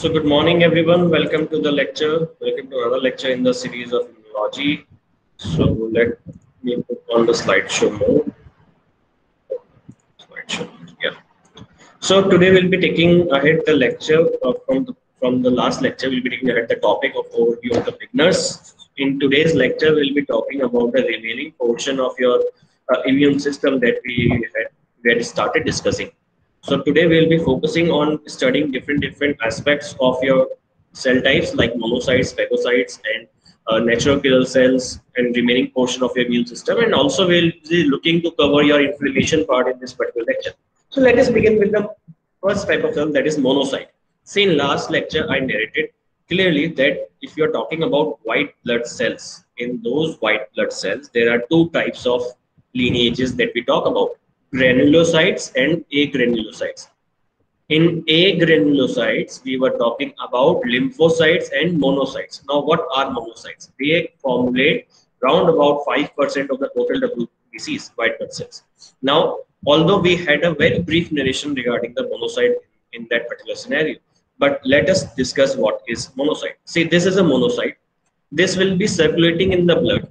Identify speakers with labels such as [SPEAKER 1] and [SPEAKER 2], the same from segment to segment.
[SPEAKER 1] So good morning, everyone. Welcome to the lecture. Welcome to another lecture in the series of immunology. So let me put on the slideshow mode. Slideshow, yeah. So today we'll be taking ahead the lecture from the from the last lecture. We'll be taking ahead the topic of overview of the beginners. In today's lecture, we'll be talking about the remaining portion of your uh, immune system that we had, we had started discussing. So today we'll be focusing on studying different different aspects of your cell types like monocytes, phagocytes, and uh, natural killer cells and remaining portion of your immune system. And also we'll be looking to cover your inflammation part in this particular lecture. So let us begin with the first type of cell that is monocyte. See in last lecture I narrated clearly that if you're talking about white blood cells, in those white blood cells, there are two types of lineages that we talk about granulocytes and agranulocytes. In agranulocytes, we were talking about lymphocytes and monocytes. Now, what are monocytes? They formulate around about 5% of the total WBCs, white blood cells. Now, although we had a very brief narration regarding the monocyte in that particular scenario, but let us discuss what is monocyte. See, this is a monocyte. This will be circulating in the blood.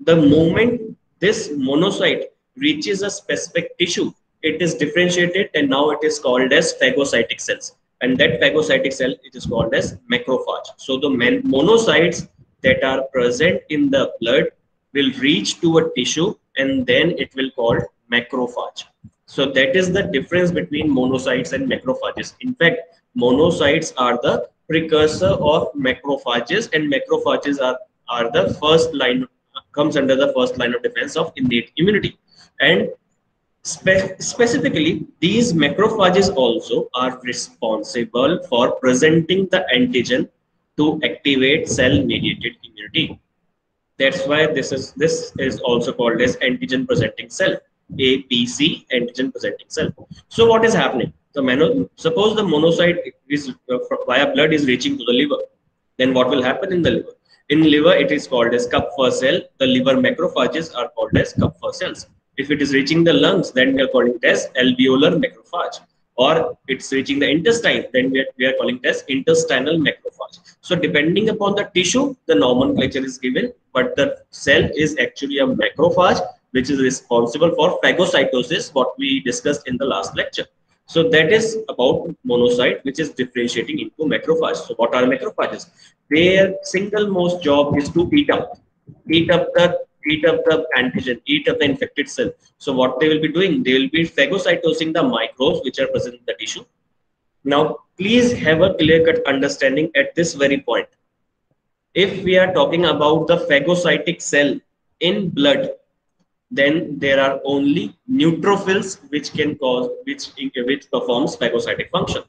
[SPEAKER 1] The moment this monocyte reaches a specific tissue, it is differentiated and now it is called as phagocytic cells. And that phagocytic cell it is called as macrophage. So the monocytes that are present in the blood will reach to a tissue and then it will called macrophage. So that is the difference between monocytes and macrophages. In fact, monocytes are the precursor of macrophages and macrophages are, are the first line comes under the first line of defense of innate immunity and spe specifically these macrophages also are responsible for presenting the antigen to activate cell mediated immunity. That's why this is this is also called as antigen presenting cell apc antigen presenting cell. So what is happening? The mono, suppose the monocyte is uh, via blood is reaching to the liver. Then what will happen in the liver? In liver it is called as kupffer cell. The liver macrophages are called as kupffer cells if it is reaching the lungs, then we are calling it as alveolar macrophage. Or it's reaching the intestine, then we are, we are calling it as intestinal macrophage. So depending upon the tissue, the nomenclature is given, but the cell is actually a macrophage, which is responsible for phagocytosis, what we discussed in the last lecture. So that is about monocyte, which is differentiating into macrophage. So what are macrophages? Their single most job is to eat up, eat up the eat up the antigen, eat up the infected cell. So what they will be doing, they will be phagocytosing the microbes which are present in the tissue. Now, please have a clear-cut understanding at this very point. If we are talking about the phagocytic cell in blood, then there are only neutrophils which can cause, which, which performs phagocytic function.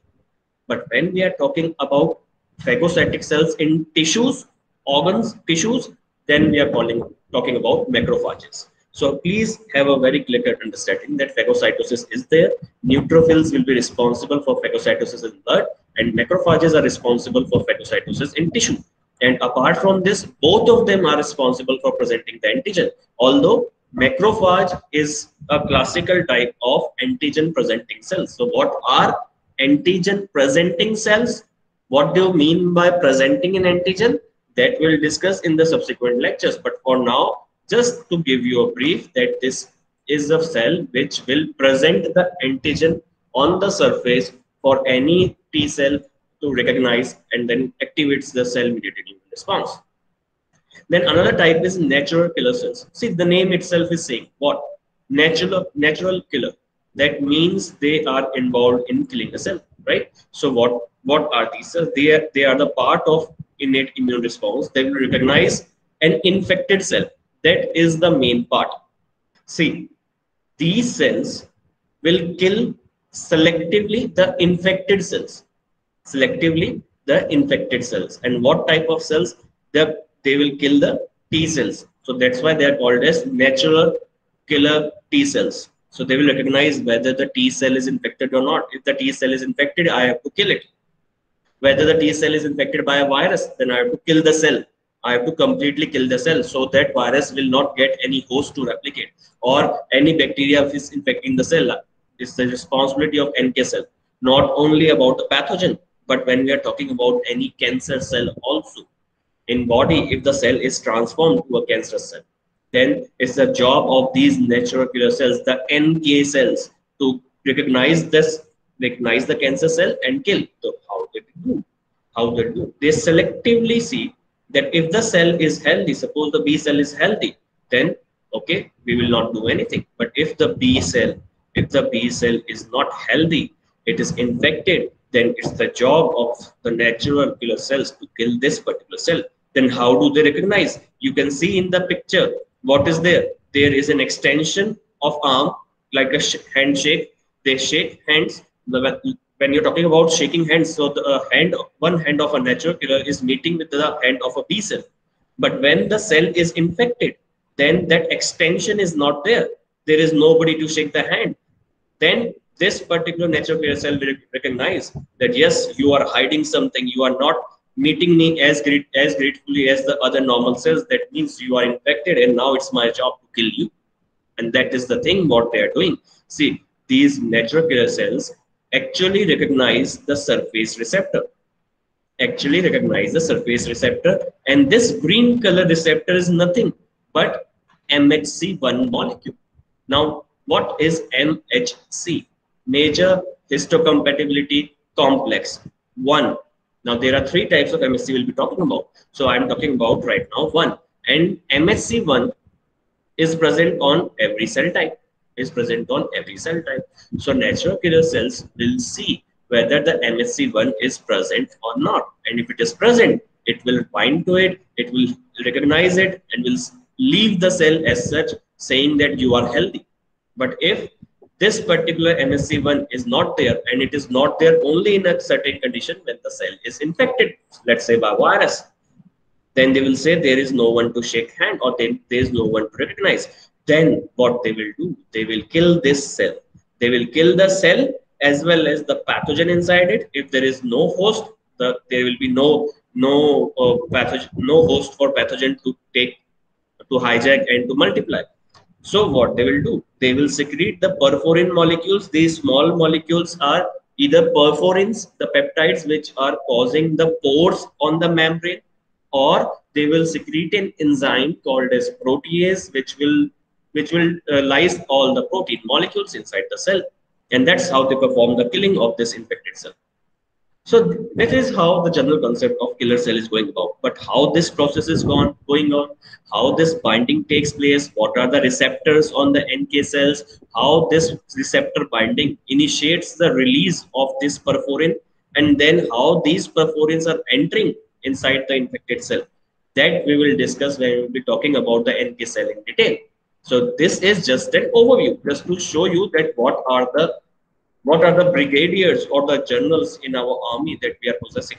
[SPEAKER 1] But when we are talking about phagocytic cells in tissues, organs, tissues, then we are calling talking about macrophages. So please have a very clear understanding that phagocytosis is there. Neutrophils will be responsible for phagocytosis in blood and macrophages are responsible for phagocytosis in tissue. And apart from this, both of them are responsible for presenting the antigen. Although macrophage is a classical type of antigen presenting cells. So what are antigen presenting cells? What do you mean by presenting an antigen? That we'll discuss in the subsequent lectures. But for now, just to give you a brief that this is a cell which will present the antigen on the surface for any T cell to recognize and then activates the cell mediated immune response. Then another type is natural killer cells. See, the name itself is saying what? Natural, natural killer. That means they are involved in killing a cell, right? So what, what are these cells? They are, they are the part of innate immune response. They will recognize an infected cell. That is the main part. See, these cells will kill selectively the infected cells. Selectively the infected cells. And what type of cells? They, they will kill the T cells. So that's why they are called as natural killer T cells. So they will recognize whether the T cell is infected or not. If the T cell is infected, I have to kill it whether the T cell is infected by a virus, then I have to kill the cell. I have to completely kill the cell so that virus will not get any host to replicate or any bacteria is infecting the cell. It's the responsibility of NK cell, not only about the pathogen, but when we are talking about any cancer cell also in body if the cell is transformed to a cancer cell then it's the job of these natural killer cells the nk cells to recognize this recognize the cancer cell and kill. So how do they do? How they do? They selectively see that if the cell is healthy suppose the b cell is healthy then okay we will not do anything. But if the b cell if the b cell is not healthy it is infected then it's the job of the natural killer cells to kill this particular cell. Then how do they recognize? You can see in the picture what is there. There is an extension of arm like a handshake. They shake hands when you're talking about shaking hands so the uh, hand one hand of a natural killer is meeting with the hand of a b cell. But when the cell is infected then that extension is not there. There is nobody to shake the hand. Then this particular natural killer cell will recognize that yes you are hiding something. You are not meeting me as great as gratefully as the other normal cells. That means you are infected and now it's my job to kill you. And that is the thing what they are doing. See these natural killer cells actually recognize the surface receptor. Actually recognize the surface receptor. And this green color receptor is nothing but MHC1 molecule. Now what is MHC major histocompatibility complex. One. Now there are three types of MHC we'll be talking about. So I'm talking about right now one. And MHC1 is present on every cell type is present on every cell type. So natural killer cells will see whether the MHC1 is present or not. And if it is present, it will bind to it, it will recognize it and will leave the cell as such saying that you are healthy. But if this particular MHC1 is not there and it is not there only in a certain condition when the cell is infected, let's say by virus, then they will say there is no one to shake hand or there is no one to recognize then what they will do? They will kill this cell. They will kill the cell as well as the pathogen inside it. If there is no host the, there will be no no uh, pathogen no host for pathogen to take to hijack and to multiply. So what they will do? They will secrete the perforin molecules. These small molecules are either perforins the peptides which are causing the pores on the membrane or they will secrete an enzyme called as protease which will which will uh, lyse all the protein molecules inside the cell. And that's how they perform the killing of this infected cell. So that is how the general concept of killer cell is going about. But how this process is gone, going on, how this binding takes place, what are the receptors on the NK cells, how this receptor binding initiates the release of this perforin, and then how these perforins are entering inside the infected cell. That we will discuss when we will be talking about the NK cell in detail. So this is just an overview, just to show you that what are the what are the brigadiers or the generals in our army that we are possessing.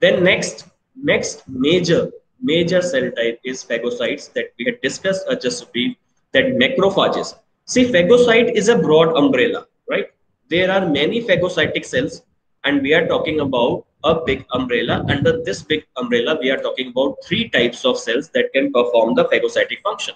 [SPEAKER 1] Then next, next major major cell type is phagocytes that we had discussed uh, just brief that macrophages. See, phagocyte is a broad umbrella, right? There are many phagocytic cells, and we are talking about a big umbrella. Under this big umbrella, we are talking about three types of cells that can perform the phagocytic function.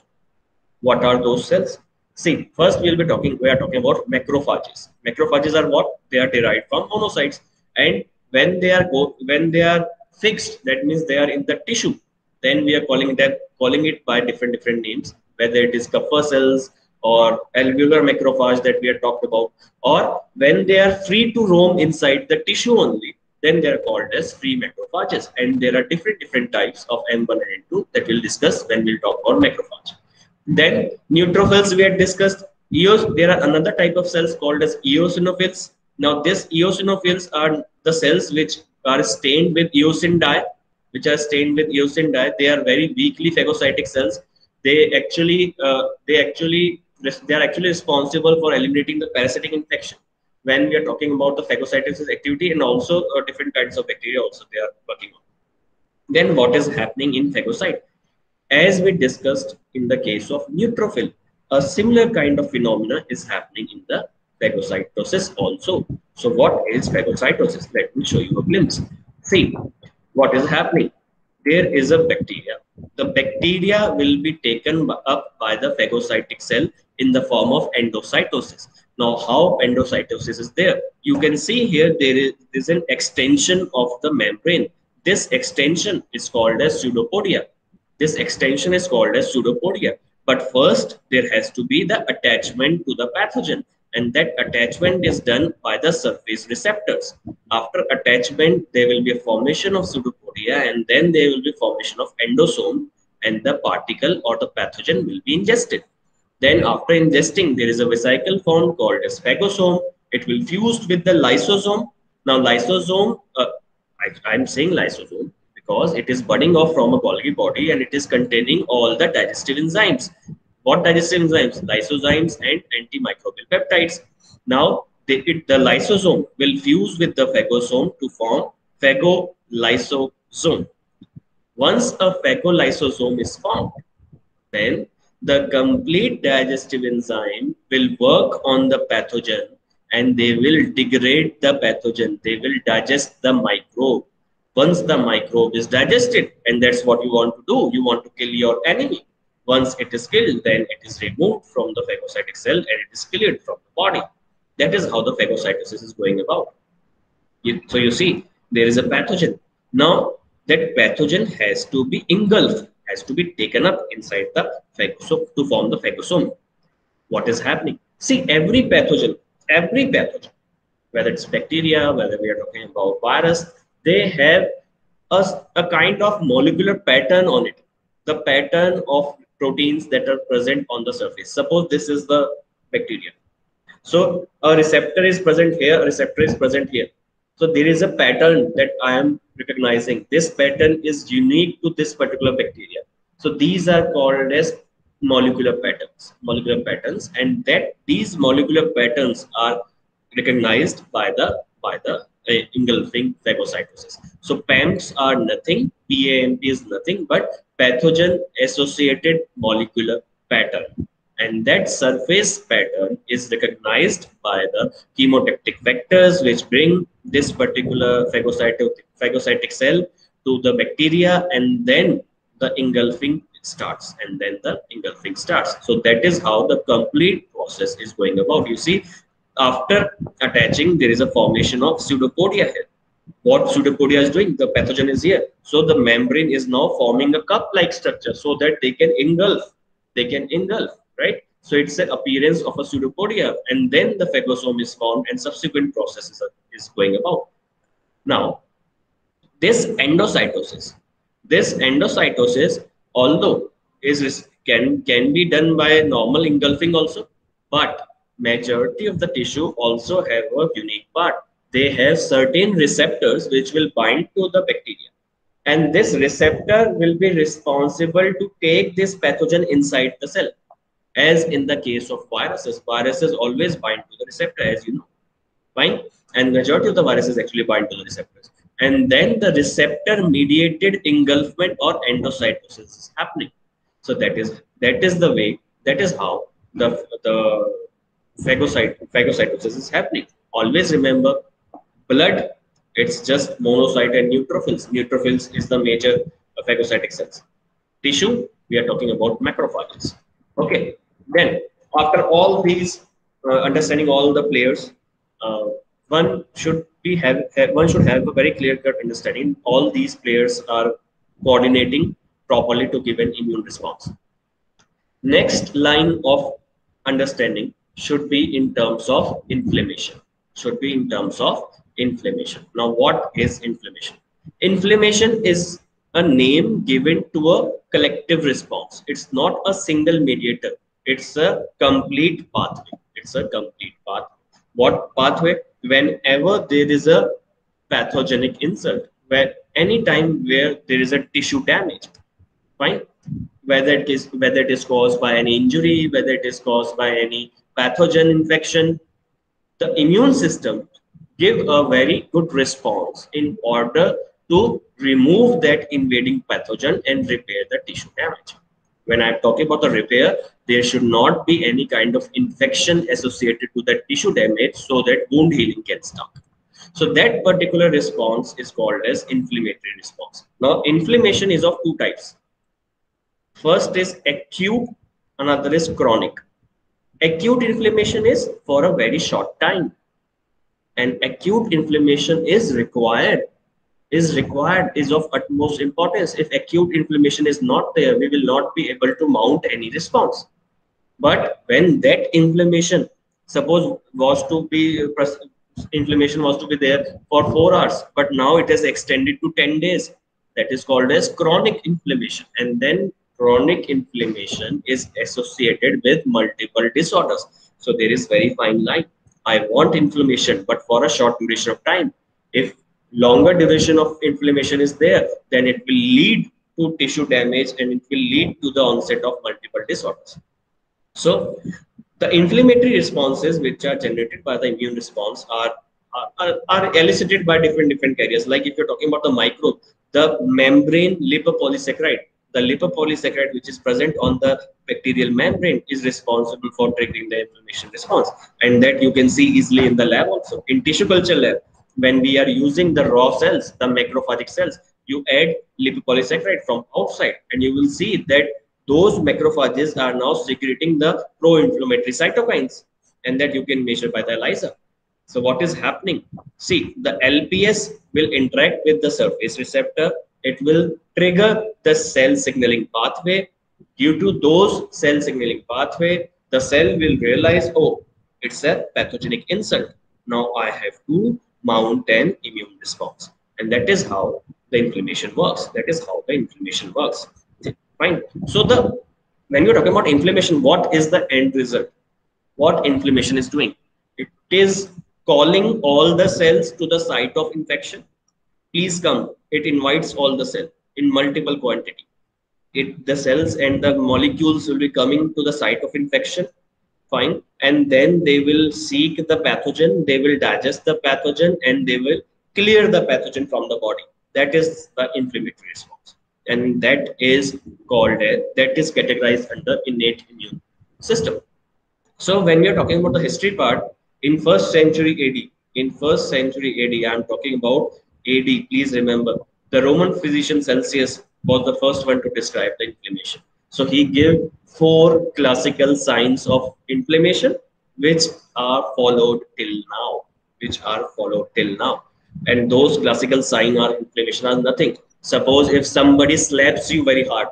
[SPEAKER 1] What are those cells? See, first we'll be talking, we are talking about macrophages. Macrophages are what? They are derived from monocytes. And when they are go, when they are fixed, that means they are in the tissue. Then we are calling them calling it by different different names, whether it is Kupffer cells or alveolar macrophage that we have talked about, or when they are free to roam inside the tissue only, then they are called as free macrophages. And there are different different types of M1 and M2 that we'll discuss when we'll talk about macrophage. Then neutrophils we had discussed. Eos, there are another type of cells called as eosinophils. Now, these eosinophils are the cells which are stained with eosin dye, which are stained with eosin dye. They are very weakly phagocytic cells. They actually, uh, they actually, they are actually responsible for eliminating the parasitic infection. When we are talking about the phagocytosis activity and also uh, different kinds of bacteria, also they are working on. Then, what is happening in phagocyte? As we discussed in the case of neutrophil, a similar kind of phenomena is happening in the phagocytosis also. So what is phagocytosis? Let me show you a glimpse. See what is happening. There is a bacteria. The bacteria will be taken up by the phagocytic cell in the form of endocytosis. Now, how endocytosis is there? You can see here there is, there is an extension of the membrane. This extension is called as pseudopodia. This extension is called as pseudopodia. But first, there has to be the attachment to the pathogen. And that attachment is done by the surface receptors. After attachment, there will be a formation of pseudopodia and then there will be formation of endosome and the particle or the pathogen will be ingested. Then after ingesting, there is a vesicle formed called as phagosome. It will fuse with the lysosome. Now lysosome, uh, I, am saying lysosome because it is budding off from a Golgi body and it is containing all the digestive enzymes. What digestive enzymes? Lysozymes and antimicrobial peptides. Now it, the lysosome will fuse with the phagosome to form phagolysosome. Once a phagolysosome is formed, then the complete digestive enzyme will work on the pathogen and they will degrade the pathogen. They will digest the microbe. Once the microbe is digested, and that's what you want to do, you want to kill your enemy. Once it is killed, then it is removed from the phagocytic cell and it is cleared from the body. That is how the phagocytosis is going about. So you see, there is a pathogen. Now, that pathogen has to be engulfed has to be taken up inside the phagosome to form the phagosome. What is happening? See, every pathogen, every pathogen, whether it's bacteria, whether we are talking about virus, they have a, a kind of molecular pattern on it. The pattern of proteins that are present on the surface. Suppose this is the bacteria. So a receptor is present here, a receptor is present here. So there is a pattern that I am recognizing. This pattern is unique to this particular bacteria. So these are called as molecular patterns, molecular patterns, and that these molecular patterns are recognized by the by the engulfing phagocytosis. So PAMPs are nothing, PAMP is nothing but pathogen associated molecular pattern. And that surface pattern is recognized by the chemotactic factors which bring this particular phagocytic, phagocytic cell to the bacteria and then the engulfing starts and then the engulfing starts. So that is how the complete process is going about. You see after attaching there is a formation of pseudopodia here what pseudopodia is doing the pathogen is here so the membrane is now forming a cup like structure so that they can engulf they can engulf right? So it's the appearance of a pseudopodia, and then the phagosome is formed, and subsequent processes are, is going about. Now, this endocytosis, this endocytosis, although is can can be done by normal engulfing also, but majority of the tissue also have a unique part. They have certain receptors which will bind to the bacteria and this receptor will be responsible to take this pathogen inside the cell as in the case of viruses. Viruses always bind to the receptor, as you know. Fine. And majority of the viruses actually bind to the receptors. And then the receptor mediated engulfment or endocytosis is happening. So that is that is the way, that is how the, the phagocyte, phagocytosis is happening. Always remember blood, it's just monocyte and neutrophils. Neutrophils is the major phagocytic cells. Tissue, we are talking about macrophages. Okay, then, after all these, uh, understanding all the players, uh, one should be have, have, one should have a very clear cut understanding. All these players are coordinating properly to give an immune response. Next line of understanding should be in terms of inflammation. Should be in terms of inflammation. Now, what is inflammation? Inflammation is a name given to a collective response. It's not a single mediator it's a complete pathway it's a complete path what pathway whenever there is a pathogenic insult where any time where there is a tissue damage fine whether it is whether it is caused by any injury whether it is caused by any pathogen infection the immune system give a very good response in order to remove that invading pathogen and repair the tissue damage when I'm talking about the repair, there should not be any kind of infection associated to that tissue damage so that wound healing can start. So that particular response is called as inflammatory response. Now, inflammation is of two types. First is acute, another is chronic. Acute inflammation is for a very short time. And acute inflammation is required, is required, is of utmost importance. If acute inflammation is not there, we will not be able to mount any response. But when that inflammation, suppose was to be, inflammation was to be there for four hours, but now it has extended to 10 days. That is called as chronic inflammation. And then chronic inflammation is associated with multiple disorders. So there is very fine line. I want inflammation, but for a short duration of time. If longer duration of inflammation is there, then it will lead to tissue damage and it will lead to the onset of multiple disorders. So the inflammatory responses which are generated by the immune response are are, are elicited by different different carriers. Like if you're talking about the microbe, the membrane lipopolysaccharide the lipopolysaccharide which is present on the bacterial membrane is responsible for triggering the inflammation response and that you can see easily in the lab also in tissue culture lab when we are using the raw cells the macrophagic cells you add lipopolysaccharide from outside and you will see that those macrophages are now secreting the pro-inflammatory cytokines and that you can measure by the ELISA. So what is happening? See, the LPS will interact with the surface receptor it will trigger the cell signaling pathway. Due to those cell signaling pathway, the cell will realize, oh, it's a pathogenic insult. Now I have to mount an immune response. And that is how the inflammation works. That is how the inflammation works. Fine. So the when you're talking about inflammation, what is the end result? What inflammation is doing? It is calling all the cells to the site of infection please come. It invites all the cell in multiple quantity. It the cells and the molecules will be coming to the site of infection fine and then they will seek the pathogen they will digest the pathogen and they will clear the pathogen from the body. That is the inflammatory response. And that is called a, that is categorized under innate immune system. So when we are talking about the history part in first century ad in first century ad i'm talking about AD, please remember, the Roman physician Celsus was the first one to describe the inflammation. So he gave four classical signs of inflammation, which are followed till now, which are followed till now. And those classical signs are inflammation are nothing. Suppose if somebody slaps you very hard,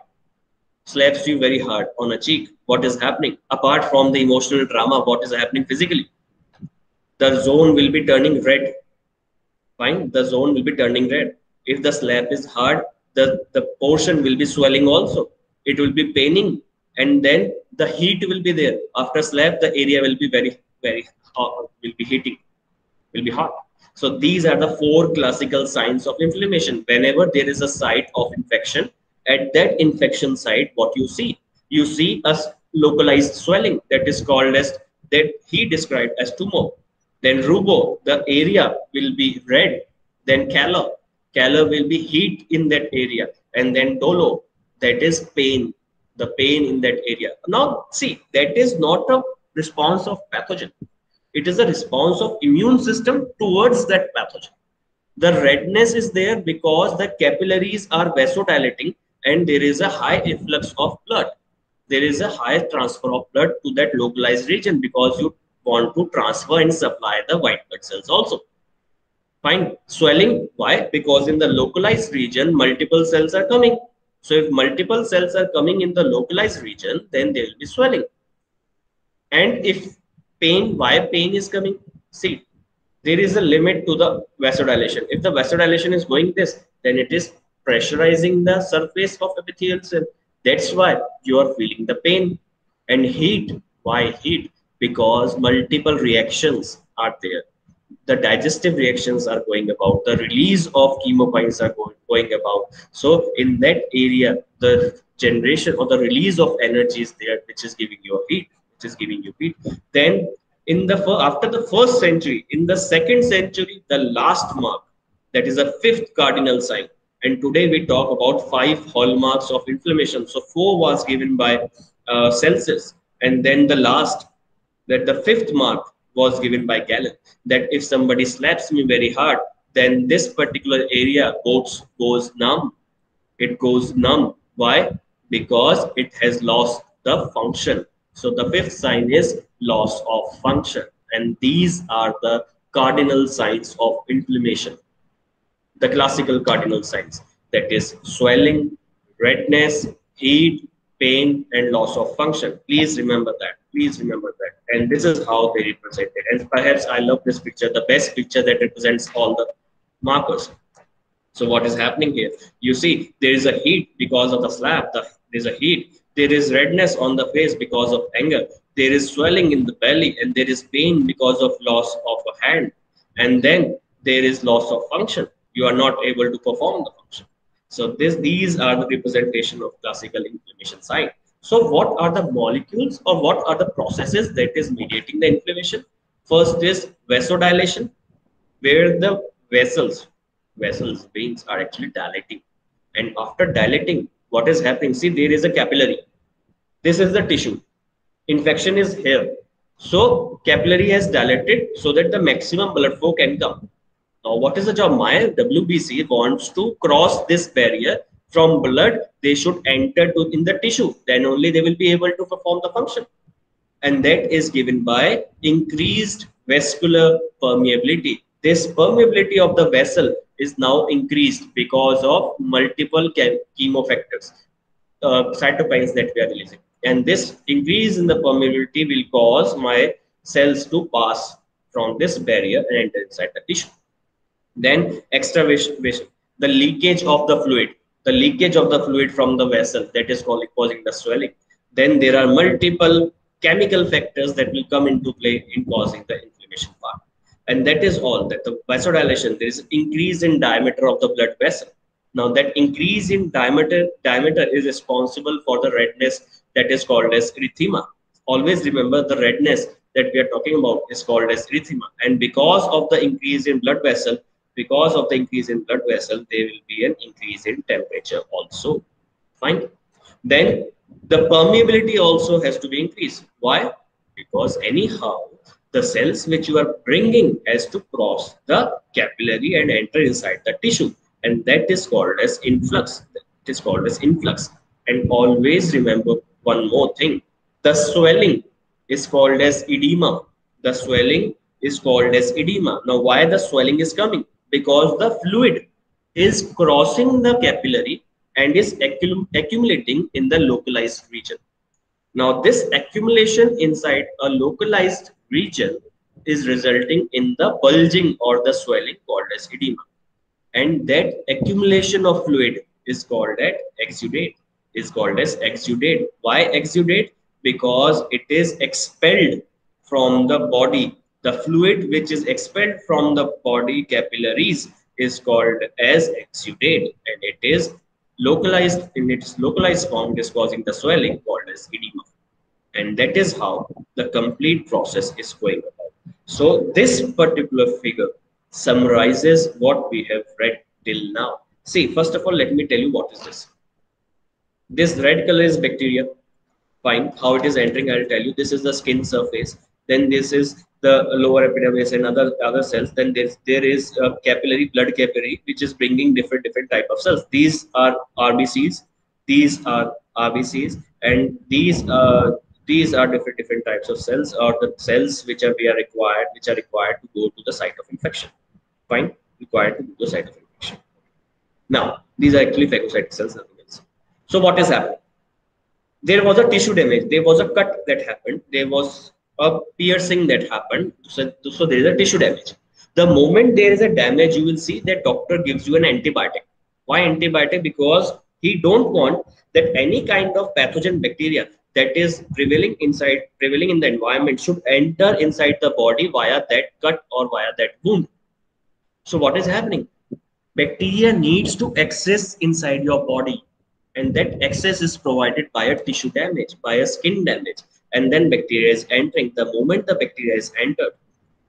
[SPEAKER 1] slaps you very hard on a cheek, what is happening? Apart from the emotional drama, what is happening physically? The zone will be turning red fine, the zone will be turning red. If the slab is hard, the, the portion will be swelling also. It will be paining and then the heat will be there. After slab, the area will be very, very hot, will be heating, will be hot. So these are the four classical signs of inflammation. Whenever there is a site of infection, at that infection site, what you see? You see a localized swelling that is called as, that he described as tumor. Then rubor, the area will be red. Then calor, calor will be heat in that area. And then dolor, that is pain, the pain in that area. Now, see, that is not a response of pathogen. It is a response of immune system towards that pathogen. The redness is there because the capillaries are vasodilating and there is a high influx of blood. There is a high transfer of blood to that localized region because you want to transfer and supply the white blood cells also. Fine. Swelling, why? Because in the localized region, multiple cells are coming. So if multiple cells are coming in the localized region, then there will be swelling. And if pain, why pain is coming? See, there is a limit to the vasodilation. If the vasodilation is going this, then it is pressurizing the surface of epithelial cell. That's why you are feeling the pain. And heat, why heat? Because multiple reactions are there. The digestive reactions are going about, the release of chemokines are going, going about. So in that area, the generation or the release of energy is there, which is giving you a heat, which is giving you heat. Then in the after the first century, in the second century, the last mark, that is a fifth cardinal sign. And today we talk about five hallmarks of inflammation. So four was given by uh, Celsus, and then the last that the fifth mark was given by Galen, that if somebody slaps me very hard, then this particular area goes, goes numb. It goes numb. Why? Because it has lost the function. So the fifth sign is loss of function. And these are the cardinal signs of inflammation. The classical cardinal signs that is swelling, redness, heat, pain, and loss of function. Please remember that. Please remember that. And this is how they represent it. And perhaps I love this picture, the best picture that represents all the markers. So what is happening here? You see, there is a heat because of the slap. The, there's a heat. There is redness on the face because of anger. There is swelling in the belly and there is pain because of loss of a hand. And then there is loss of function. You are not able to perform the function. So this, these are the representation of classical inflammation sign. So what are the molecules or what are the processes that is mediating the inflammation? First is vasodilation, where the vessels, vessels, veins are actually dilating. And after dilating, what is happening? See, there is a capillary. This is the tissue. Infection is here. So capillary has dilated so that the maximum blood flow can come. Now, what is the job? My WBC wants to cross this barrier from blood. They should enter to in the tissue. Then only they will be able to perform the function. And that is given by increased vascular permeability. This permeability of the vessel is now increased because of multiple chemofactors, uh, cytokines that we are releasing. And this increase in the permeability will cause my cells to pass from this barrier and enter inside the tissue. Then extravasation, the leakage of the fluid, the leakage of the fluid from the vessel that is called causing the swelling. Then there are multiple chemical factors that will come into play in causing the inflammation part. And that is all that the vasodilation, there is increase in diameter of the blood vessel. Now that increase in diameter, diameter is responsible for the redness that is called as erythema. Always remember the redness that we are talking about is called as erythema. And because of the increase in blood vessel, because of the increase in blood vessel, there will be an increase in temperature also. Fine. Then the permeability also has to be increased. Why? Because anyhow, the cells which you are bringing has to cross the capillary and enter inside the tissue. And that is called as influx. It is called as influx. And always remember one more thing. The swelling is called as edema. The swelling is called as edema. Now, why the swelling is coming? Because the fluid is crossing the capillary and is accumulating in the localized region. Now, this accumulation inside a localized region is resulting in the bulging or the swelling called as edema. And that accumulation of fluid is called as exudate. Is called as exudate. Why exudate? Because it is expelled from the body the fluid which is expelled from the body capillaries is called as exudate and it is localized in its localized form is causing the swelling called as edema. And that is how the complete process is going about. So this particular figure summarizes what we have read till now. See first of all let me tell you what is this. This red color is bacteria. Fine. How it is entering i'll tell you. This is the skin surface. Then this is the lower epidermis and other other cells then there's, there is a capillary blood capillary which is bringing different different type of cells. These are rbcs these are rbcs and these uh, these are different different types of cells or the cells which are we are required which are required to go to the site of infection. Fine? Required to go to the site of infection. Now these are actually phagocytic cells so what is happening? There was a tissue damage. There was a cut that happened. There was a piercing that happened. So, so there is a tissue damage. The moment there is a damage, you will see that doctor gives you an antibiotic. Why antibiotic? Because he don't want that any kind of pathogen bacteria that is prevailing inside, prevailing in the environment should enter inside the body via that cut or via that wound. So what is happening? Bacteria needs to access inside your body and that access is provided by a tissue damage, by a skin damage and then bacteria is entering. The moment the bacteria is entered,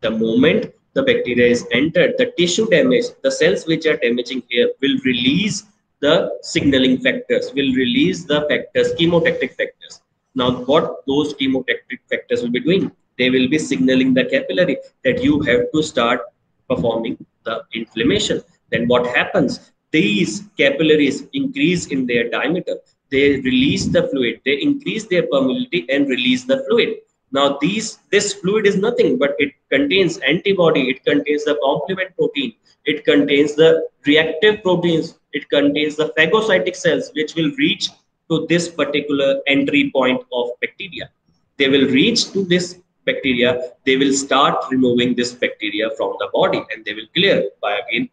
[SPEAKER 1] the moment the bacteria is entered, the tissue damage, the cells which are damaging here will release the signaling factors, will release the factors, chemotactic factors. Now, what those chemotactic factors will be doing? They will be signaling the capillary that you have to start performing the inflammation. Then what happens? These capillaries increase in their diameter. They release the fluid. They increase their permeability and release the fluid. Now these this fluid is nothing but it contains antibody it contains the complement protein it contains the reactive proteins it contains the phagocytic cells which will reach to this particular entry point of bacteria. They will reach to this bacteria they will start removing this bacteria from the body and they will clear by again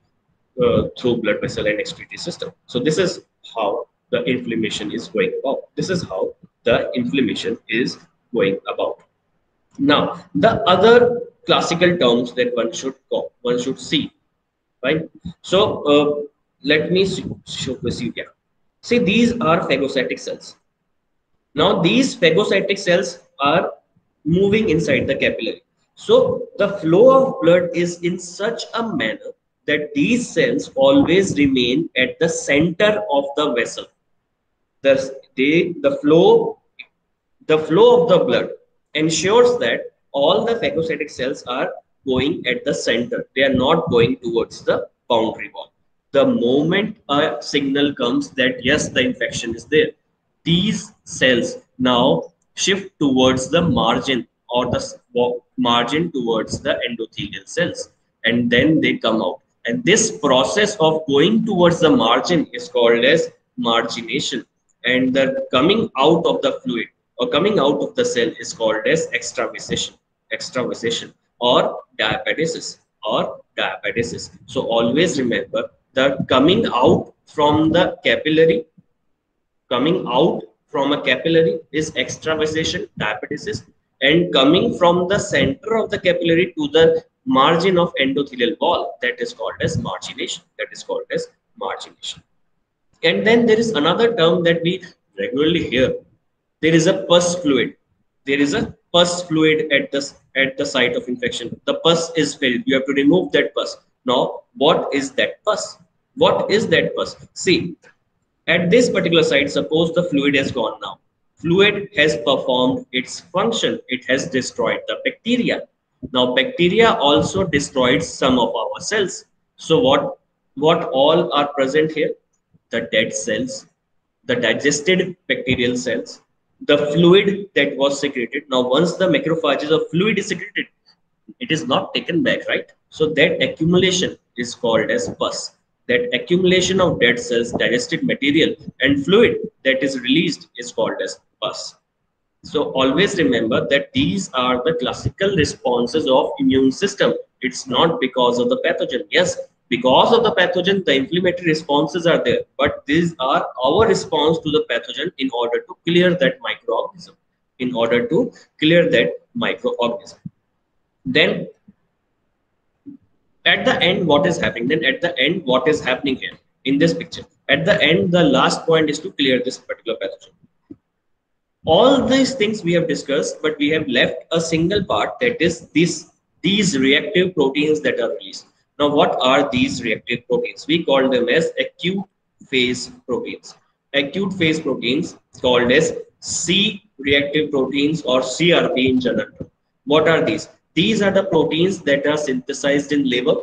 [SPEAKER 1] uh, through blood vessel and excretory system. So this is how the inflammation is going about this is how the inflammation is going about. Now the other classical terms that one should call one should see right? So uh, let me show this you here. See these are phagocytic cells. Now these phagocytic cells are moving inside the capillary. So the flow of blood is in such a manner that these cells always remain at the center of the vessel. The, they, the flow the flow of the blood ensures that all the phagocytic cells are going at the center. They are not going towards the boundary wall. The moment a signal comes that yes, the infection is there, these cells now shift towards the margin or the margin towards the endothelial cells and then they come out and this process of going towards the margin is called as margination and the coming out of the fluid or coming out of the cell is called as extravasation extravasation or diapedesis or diapedesis so always remember that coming out from the capillary coming out from a capillary is extravasation, diapedesis, and coming from the center of the capillary to the margin of endothelial wall, that is called as margination. That is called as margination. And then there is another term that we regularly hear. There is a pus fluid. There is a pus fluid at the, at the site of infection. The pus is filled. You have to remove that pus. Now, what is that pus? What is that pus? See, at this particular site, suppose the fluid has gone now. Fluid has performed its function. It has destroyed the bacteria. Now, bacteria also destroyed some of our cells. So what, what all are present here? The dead cells, the digested bacterial cells, the fluid that was secreted. Now, once the macrophages of fluid is secreted, it is not taken back, right? So that accumulation is called as pus that accumulation of dead cells, digested material, and fluid that is released is called as pus. So always remember that these are the classical responses of immune system. It's not because of the pathogen. Yes, because of the pathogen, the inflammatory responses are there, but these are our response to the pathogen in order to clear that microorganism, in order to clear that microorganism. Then at the end what is happening? Then at the end what is happening here in this picture? At the end the last point is to clear this particular pathogen. All these things we have discussed but we have left a single part that is this these reactive proteins that are released now what are these reactive proteins we call them as acute phase proteins acute phase proteins called as c reactive proteins or crp in general what are these these are the proteins that are synthesized in liver.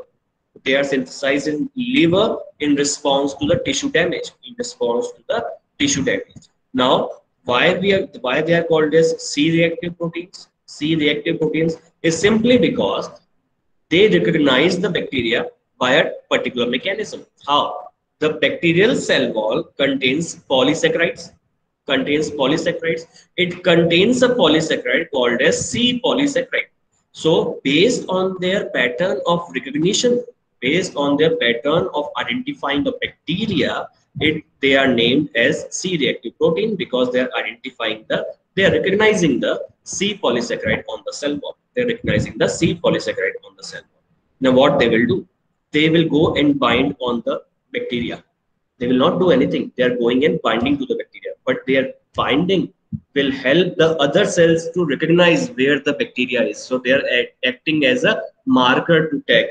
[SPEAKER 1] They are synthesized in liver in response to the tissue damage, in response to the tissue damage. Now, why we are why they are called as C-reactive proteins? C-reactive proteins is simply because they recognize the bacteria by a particular mechanism. How? The bacterial cell wall contains polysaccharides contains polysaccharides. It contains a polysaccharide called as C polysaccharide. So based on their pattern of recognition, based on their pattern of identifying the bacteria, it they are named as C-reactive protein because they are identifying the, they are recognizing the C polysaccharide on the cell wall. They are recognizing the C polysaccharide on the cell wall. Now what they will do? They will go and bind on the bacteria. They will not do anything. They are going and binding to the bacteria, but their binding will help the other cells to recognize where the bacteria is. So they are acting as a marker to tag.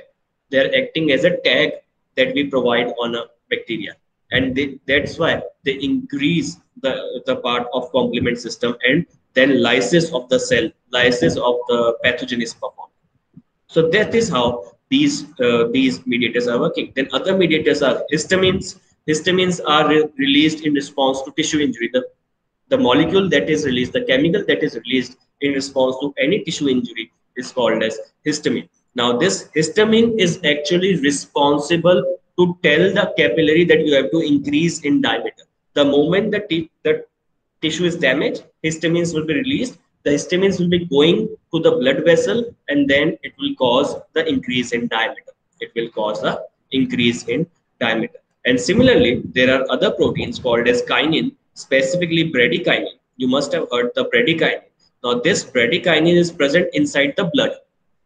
[SPEAKER 1] They are acting as a tag that we provide on a bacteria. And they, that's why they increase the, the part of complement system and then lysis of the cell, lysis of the pathogen is performed. So that is how these uh, these mediators are working. Then other mediators are histamines. histamines are re released in response to tissue injury. The, the molecule that is released, the chemical that is released in response to any tissue injury is called as histamine. Now, this histamine is actually responsible to tell the capillary that you have to increase in diameter. The moment the, the tissue is damaged, histamines will be released. The histamines will be going to the blood vessel and then it will cause the increase in diameter. It will cause the increase in diameter. And similarly, there are other proteins called as kinin, specifically bradykinin. You must have heard the bradykinin. Now, this bradykinin is present inside the blood.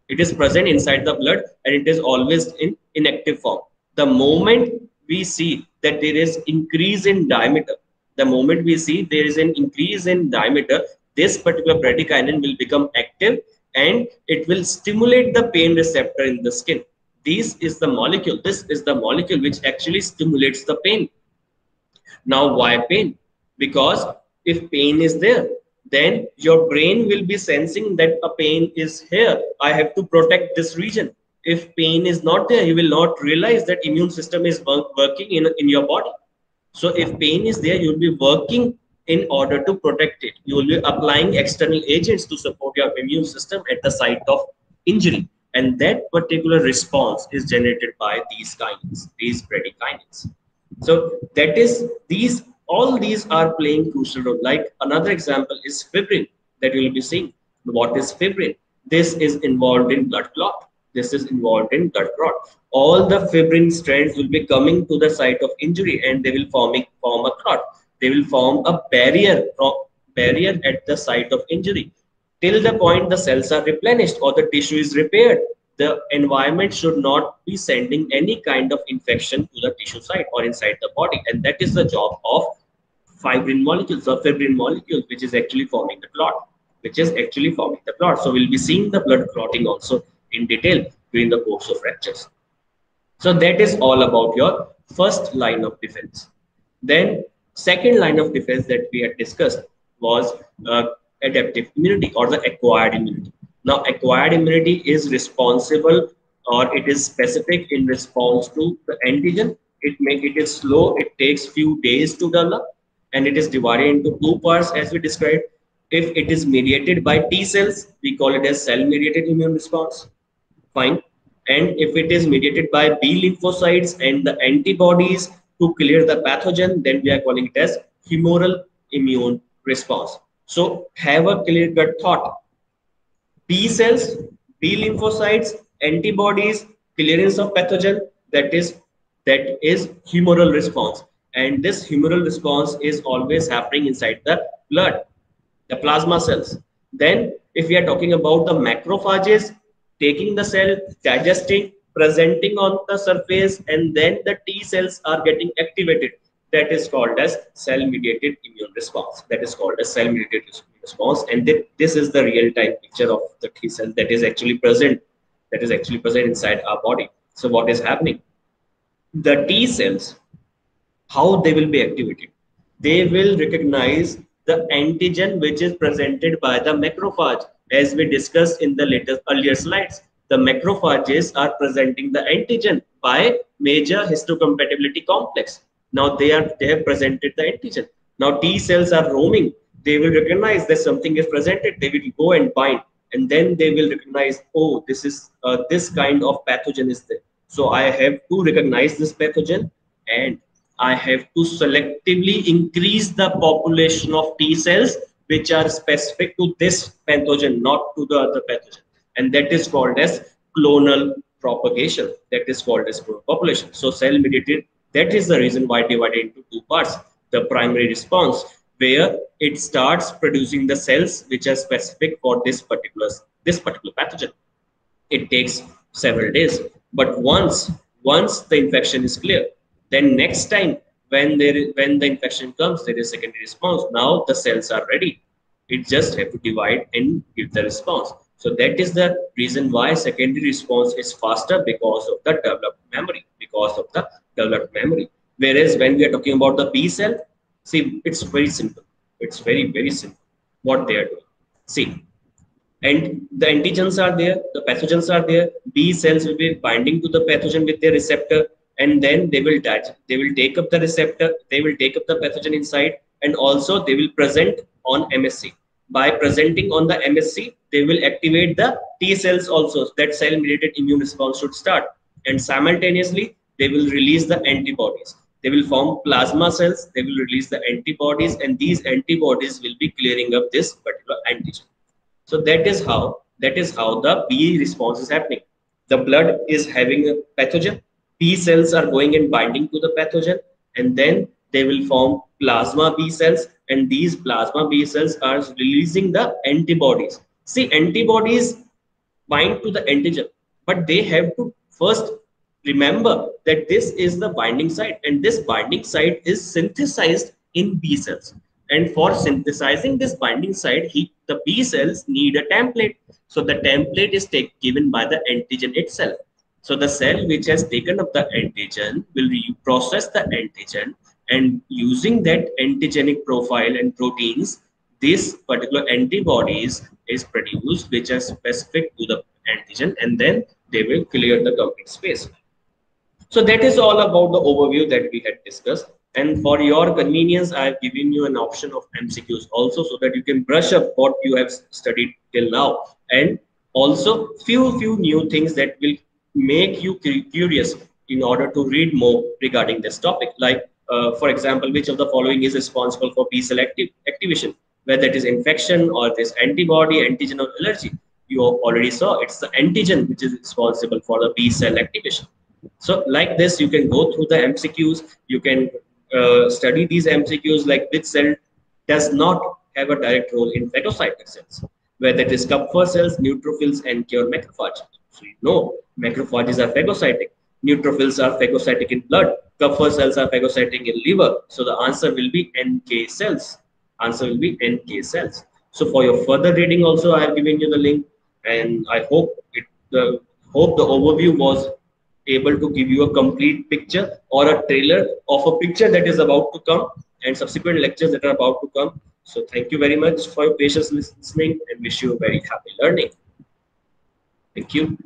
[SPEAKER 1] It is present inside the blood and it is always in inactive form. The moment we see that there is increase in diameter, the moment we see there is an increase in diameter, this particular bradykinin will become active and it will stimulate the pain receptor in the skin. This is the molecule. This is the molecule which actually stimulates the pain. Now, why pain? Because if pain is there, then your brain will be sensing that a pain is here. I have to protect this region. If pain is not there, you will not realize that immune system is working in, in your body. So if pain is there, you'll be working in order to protect it. You will be applying external agents to support your immune system at the site of injury. And that particular response is generated by these kinins, these bradykinins. So that is these all these are playing crucial role. Like another example is fibrin that you will be seeing. What is fibrin? This is involved in blood clot. This is involved in blood clot. All the fibrin strands will be coming to the site of injury and they will forming form a clot. They will form a barrier barrier at the site of injury till the point the cells are replenished or the tissue is repaired the environment should not be sending any kind of infection to the tissue site or inside the body and that is the job of fibrin molecules or fibrin molecules which is actually forming the clot which is actually forming the clot so we'll be seeing the blood clotting also in detail during the course of fractures so that is all about your first line of defense then second line of defense that we had discussed was uh, adaptive immunity or the acquired immunity. Now, acquired immunity is responsible or it is specific in response to the antigen. It may it is slow. It takes few days to develop, and it is divided into two parts as we described. If it is mediated by T cells, we call it as cell-mediated immune response. Fine. And if it is mediated by B lymphocytes and the antibodies to clear the pathogen, then we are calling it as humoral immune response. So have a clear cut thought. B cells, B lymphocytes, antibodies, clearance of pathogen, that is that is humoral response. And this humoral response is always happening inside the blood, the plasma cells. Then if we are talking about the macrophages, taking the cell, digesting, presenting on the surface, and then the T cells are getting activated that is called as cell-mediated immune response. That is called as cell-mediated response, and th this is the real-time picture of the T cell that is actually present. That is actually present inside our body. So what is happening? The T cells, how they will be activated? They will recognize the antigen which is presented by the macrophage, as we discussed in the later earlier slides. The macrophages are presenting the antigen by major histocompatibility complex now they are they have presented the antigen. Now T cells are roaming. They will recognize that something is presented. They will go and bind, and then they will recognize, oh, this is uh, this kind of pathogen is there. So I have to recognize this pathogen, and I have to selectively increase the population of T cells which are specific to this pathogen, not to the other pathogen, and that is called as clonal propagation. That is called as population. So cell-mediated that is the reason why divided into two parts. The primary response, where it starts producing the cells which are specific for this particular this particular pathogen. It takes several days, but once once the infection is clear, then next time when there when the infection comes, there is secondary response. Now the cells are ready. It just have to divide and give the response. So that is the reason why secondary response is faster because of the developed memory, because of the developed memory. Whereas when we are talking about the B cell, see, it's very simple. It's very, very simple what they are doing. See, and the antigens are there, the pathogens are there. B cells will be binding to the pathogen with their receptor. and then they will touch they will take up the receptor they will take up the pathogen inside and also they will present on MHC by presenting on the MHC they will activate the t cells also. That cell mediated immune response should start. And simultaneously they will release the antibodies. They will form plasma cells. They will release the antibodies. And these antibodies will be clearing up this particular antigen. So that is how that is how the b response is happening. The blood is having a pathogen. T cells are going and binding to the pathogen. And then they will form plasma B cells and these plasma B cells are releasing the antibodies. See, antibodies bind to the antigen, but they have to first remember that this is the binding site and this binding site is synthesized in B cells. And for synthesizing this binding site, he, the B cells need a template. So the template is take, given by the antigen itself. So the cell which has taken up the antigen will process the antigen and using that antigenic profile and proteins, this particular antibodies is produced which are specific to the antigen and then they will clear the complete space. So that is all about the overview that we had discussed. And for your convenience, I have given you an option of MCQs also so that you can brush up what you have studied till now. And also few, few new things that will make you curious in order to read more regarding this topic. Like, uh, for example, which of the following is responsible for B cell activ activation, whether it is infection or this antibody, antigen or allergy. You already saw it's the antigen which is responsible for the B cell activation. So like this, you can go through the MCQs. You can uh, study these MCQs like which cell does not have a direct role in phagocytic cells, whether it is Kupffer cells, neutrophils, and Kure macrophages. So you know macrophages are phagocytic. Neutrophils are phagocytic in blood. Kupffer cells are phagocytic in liver. So the answer will be NK cells. Answer will be NK cells. So for your further reading also, I have given you the link and I hope it, the, hope the overview was able to give you a complete picture or a trailer of a picture that is about to come and subsequent lectures that are about to come. So thank you very much for your patience listening and wish you a very happy learning. Thank you.